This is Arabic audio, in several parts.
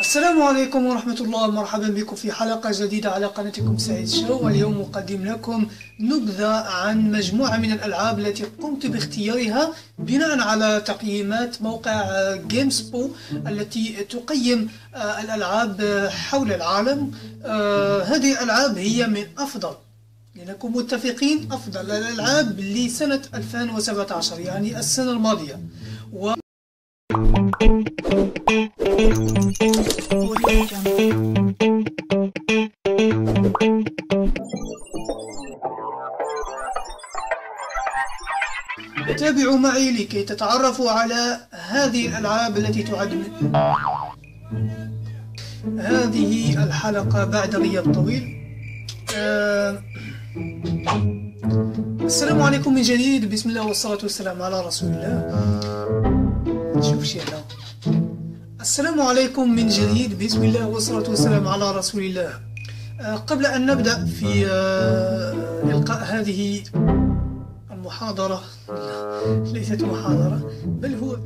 السلام عليكم ورحمة الله. مرحبا بكم في حلقة جديدة على قناتكم سعيد شو واليوم أقدم لكم نبذة عن مجموعة من الألعاب التي قمت باختيارها بناء على تقييمات موقع جيمسبو التي تقيم آه، الألعاب حول العالم. آه، هذه الألعاب هي من أفضل لنكون متفقين أفضل الألعاب لسنة 2017 يعني السنة الماضية. و تابعوا معي لكي تتعرفوا على هذه الألعاب التي تعد هذه الحلقة بعد غياب طويل آه، السلام عليكم من جديد. بسم الله والصلاة والسلام على رسول الله. شوف شي هذا. السلام عليكم من جديد. بسم الله والصلاة والسلام على رسول الله. آه، قبل أن نبدأ في آه، إلقاء هذه المحاضرة ليست محاضرة بل هو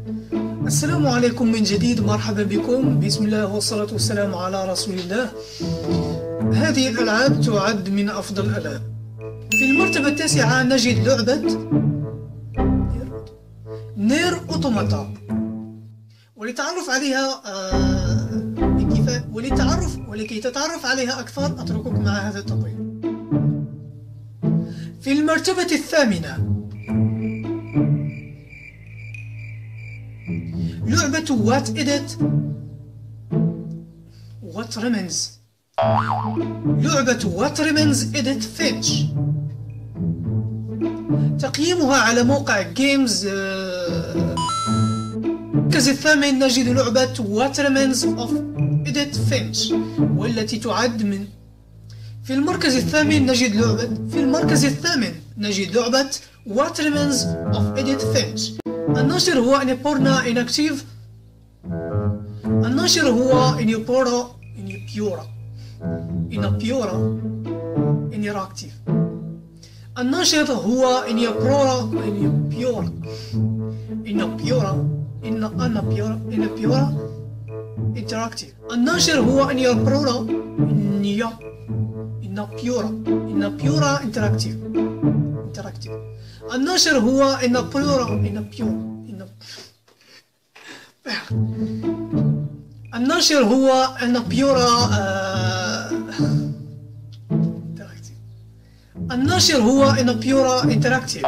السلام عليكم من جديد. مرحبا بكم. بسم الله والصلاة والسلام على رسول الله. هذه الألعاب تعد من أفضل الألعاب. في المرتبة التاسعة نجد لعبة نير أوتوماتا. ولتعرف عليها آه، ولتعرف ولكي تتعرف عليها أكثر أتركك مع هذا التقرير في المرتبة الثامنة لعبة وات إدت What Remains لعبة What Remains Edith Finch تقييمها على موقع games المركز الثامن نجد لعبة What Remains of Edith Finch والتي تعد من في المركز الثامن نجد لعبة في المركز الثامن نجد لعبة What Remains of Edith Finch الناشر هو Annapurna Interactive الناشر هو انيبورا انيبيورا انيبيورا انيراكتيف الناشر هو انيبورا انيبيورا انيبيورا إن أنا بيورا إن بيورا انتراكتيف الناشر هو إن يبرورا إن إن بيورا إن بيورا انتراكتيف انتراكتيف الناشر هو إن بيورا إن بيورا إن الناشر هو Annapurna الناشر هو Annapurna Interactive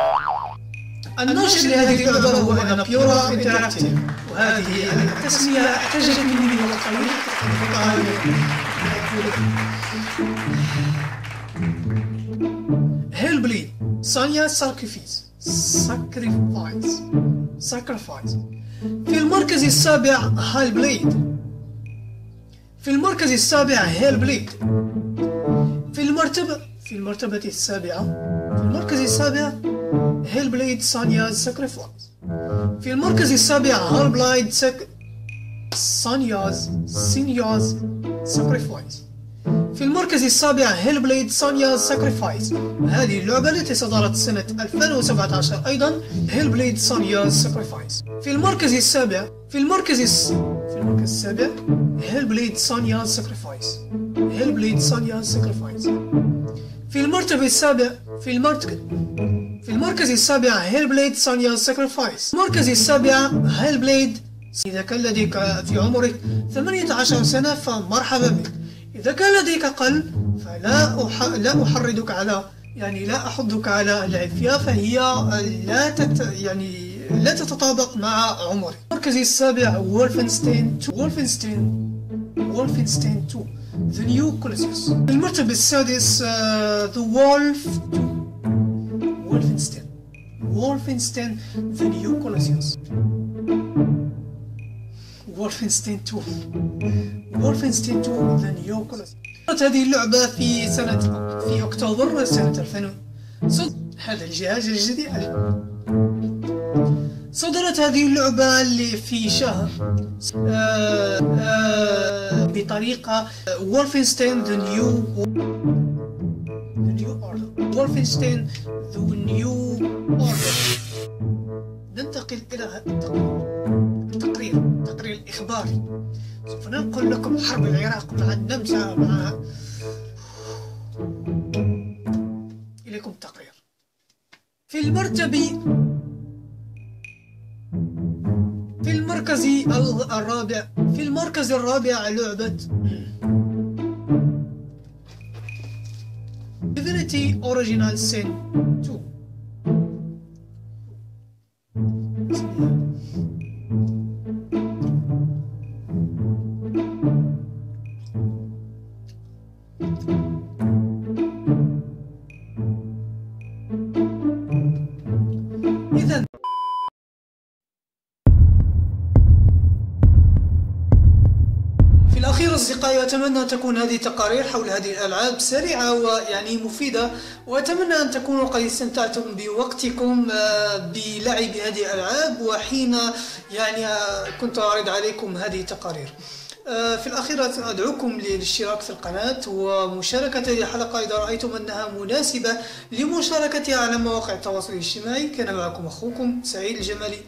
الناشر لهذه اللعبة هو Annapurna Interactive وهذه التسمية احتاجت مني من القليل Hellblade Senua's Sacrifice Sacrifice Sacrifice في المركز السابع Hellblade في المركز السابع Hellblade في المرتبة في المرتبة السابعة. في المركز السابع Hellblade Senua's Sacrifice في المركز السابع Hellblade Sac Senua's Senua's Sacrifice في المركز السابع Hellblade Senua's Sacrifice هذه اللعبة التي صدرت سنة 2017 أيضا Hellblade Senua's Sacrifice في المركز السابع في المركز الس... في المركز السابع Hellblade Senua's Sacrifice Hellblade Senua's Sacrifice في المرتبة السابع في المرتبة في المركز السابع Hellblade Senua's Sacrifice المركز السابع Hellblade إذا كان لديك في عمرك 18 سنة فمرحبا بك. إذا كان لديك أقل فلا أح... لا أحرضك على يعني لا أحرضك على اللعب فيها فهي لا تت... يعني لا تتطابق مع عمرك. المركز السابع Wolfenstein 2 Wolfenstein Wolfenstein 2 The New Colossus المرتبة السادس uh, The Wolf 2 Wolfenstein Wolfenstein The New Colossus Wolfenstein 2 Wolfenstein 2 The New Colossus هذه اللعبة في سنة في أكتوبر سنة 2000 صد هذا الجهاز الجديد صدرت هذه اللعبة اللي في شهر آه آه بطريقة وولفنستين ذا نيو The Wolfenstein The New ننتقل إلى التقرير التقرير الإخباري سوف ننقل لكم حرب العراق مع النمسا مع إليكم التقرير في المرتبة المركز الرابع. في المركز الرابع لعبة Divinity Original Sin 2 أصدقائي أتمنى أن تكون هذه التقارير حول هذه الألعاب سريعة ويعني مفيدة وأتمنى أن تكونوا قد استمتعتم بوقتكم آه، بلعب هذه الألعاب وحين يعني آه، كنت أعرض عليكم هذه التقارير. آه، في الأخير أدعوكم للاشتراك في القناة ومشاركة هذه الحلقة إذا رأيتم أنها مناسبة لمشاركتها على مواقع التواصل الاجتماعي. كان معكم أخوكم سعيد الجمالي.